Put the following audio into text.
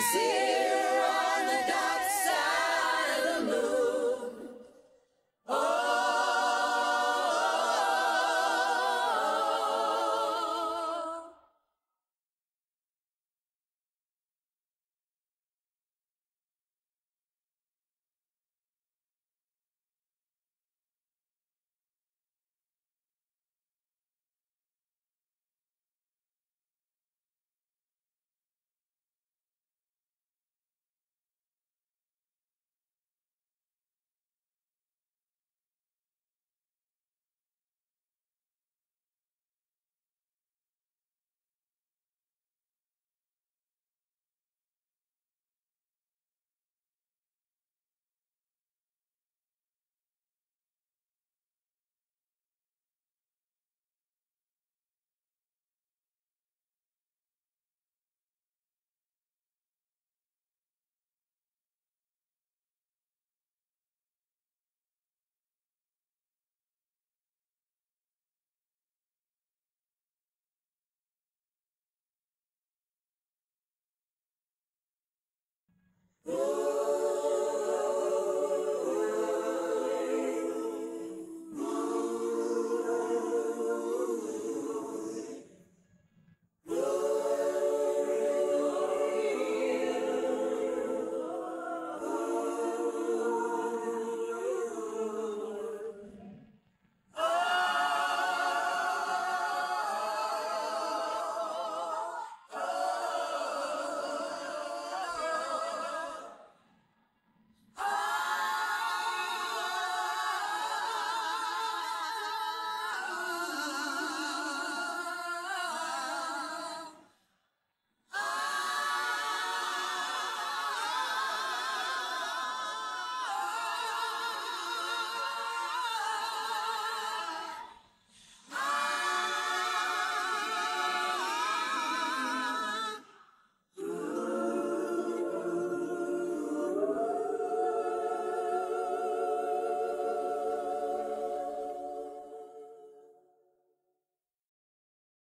see.